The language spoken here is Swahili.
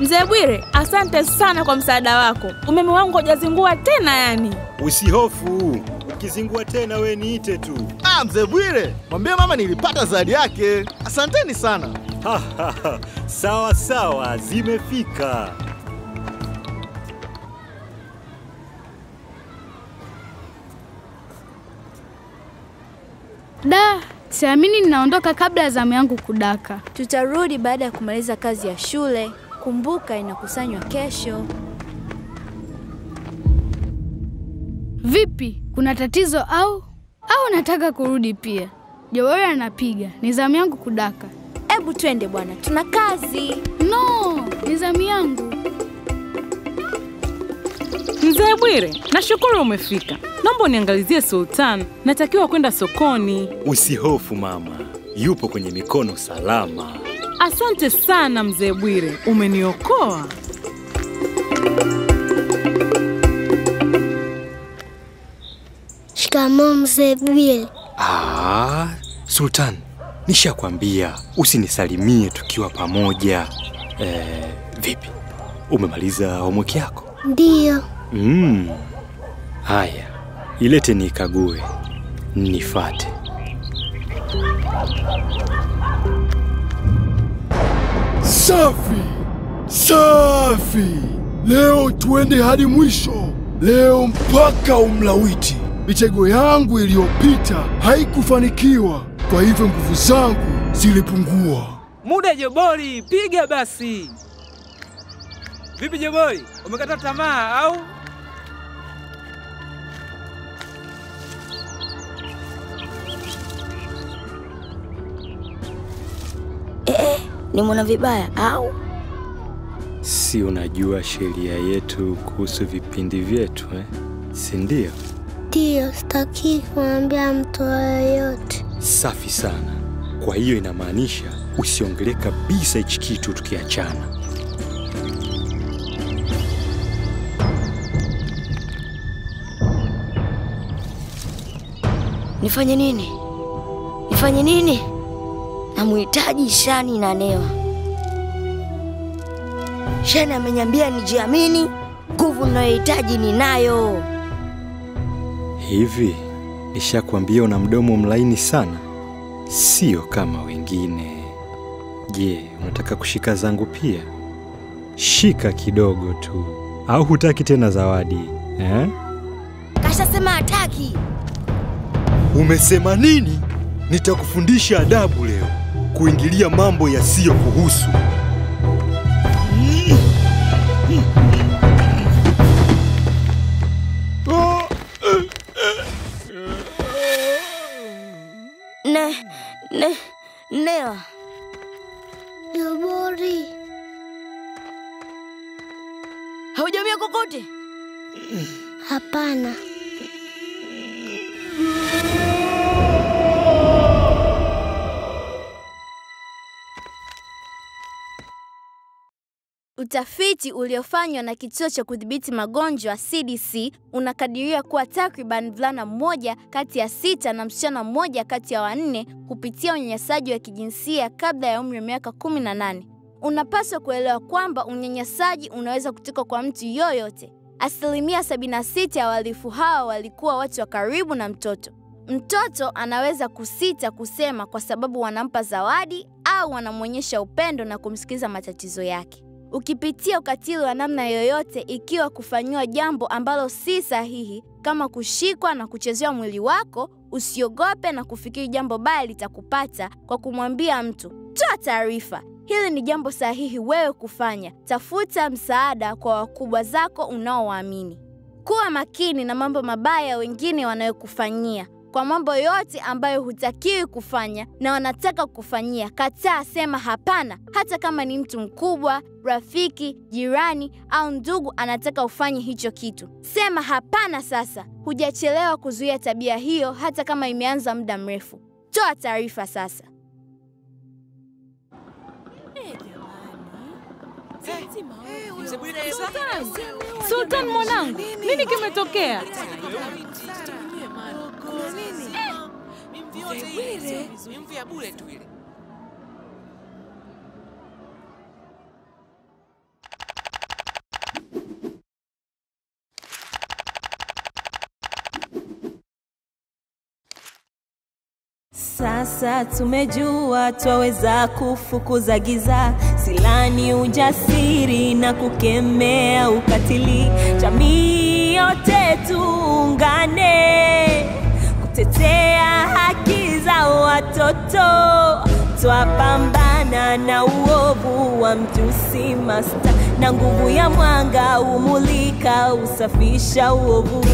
Mzee Bwire, asante sana kwa msaada wako. Umeme wangu hujazingua tena yani. Usihofu, ukizingua tena we niite tu. Ah, mzee Bwire, mwambie mama nilipata zawadi yake. Asanteni sana. sawa sawa, zimefika. Da, siamini ninaondoka kabla ya zamu yangu kudaka. Tutarudi baada ya kumaliza kazi ya shule. Kumbuka inakusanywa kesho. Vipi, kuna tatizo au au nataka kurudi pia? Joweri anapiga, ni zamu yangu kudaka. Hebu twende bwana, tuna kazi. No, ni zamu yangu. Mzee Bwire, nashukuru umefika. Naomba uniangalizie Sultan, natakiwa kwenda sokoni. Usihofu mama, yupo kwenye mikono salama. Asante sana mzee Bwire, umeniokoa. Shikamoo mzee Bwire. Ah, Sultan, nishakwambia usinisalimie tukiwa pamoja. Eh, vipi? Umemaliza homework yako? Ndiyo. Mm. Haya, ilete nikague, nifate. Safi safi, leo tuende hadi mwisho, leo mpaka umlawiti. Mitego yangu iliyopita haikufanikiwa, kwa hivyo nguvu zangu zilipungua. Muda Jobori, piga basi. Vipi Jobori, umekata tamaa au? Eh, mwana vibaya au? Si unajua sheria yetu kuhusu vipindi vyetu eh? Si ndio? Ndio, sitaki kumwambia mtu yoyote. Safi sana. Kwa hiyo inamaanisha usiongelee kabisa hichi kitu tukiachana. Nifanye nini? Nifanye nini? Namuhitaji Shani na Newa. Shani ameniambia nijiamini, nguvu ninayohitaji ninayo. Hivi nishakwambia una mdomo mlaini sana, sio kama wengine. Je, unataka kushika zangu pia? Shika kidogo tu, au hutaki tena zawadi eh? Kashasema hataki. Umesema nini? Nitakufundisha adabu leo, kuingilia mambo yasiyo kuhusu. Ne, ne, Neo. Dobori. Haujamia kokote? hapana. Utafiti uliofanywa na kituo cha kudhibiti magonjwa CDC unakadiria kuwa takriban mvulana mmoja kati ya sita na msichana mmoja kati ya wanne hupitia unyanyasaji wa kijinsia kabla ya umri wa miaka 18. Unapaswa kuelewa kwamba unyanyasaji unaweza kutoka kwa mtu yoyote. Asilimia 76 ya wahalifu hawa walikuwa watu wa karibu na mtoto. Mtoto anaweza kusita kusema kwa sababu wanampa zawadi au wanamwonyesha upendo na kumsikiliza matatizo yake. Ukipitia ukatili wa namna yoyote, ikiwa kufanyiwa jambo ambalo si sahihi kama kushikwa na kuchezewa mwili wako, usiogope na kufikiri jambo baya litakupata kwa kumwambia mtu, toa taarifa. Hili ni jambo sahihi wewe kufanya. Tafuta msaada kwa wakubwa zako unaowaamini. Kuwa makini na mambo mabaya wengine wanayokufanyia. Kwa mambo yote ambayo hutakiwi kufanya na wanataka kukufanyia, kataa, sema hapana. Hata kama ni mtu mkubwa, rafiki, jirani au ndugu anataka ufanye hicho kitu, sema hapana sasa. Hujachelewa kuzuia tabia hiyo, hata kama imeanza muda mrefu. Toa taarifa sasa. Sultan mwanangu, nini kimetokea? ni mvi ya bure tu ile. Sasa tumejua twaweza kufukuza giza, silani ujasiri na kukemea ukatili. Jamii yote tuungane kutetea haki za watoto, twapambana na uovu wa mjusi masta, na nguvu ya mwanga umulika usafisha uovu.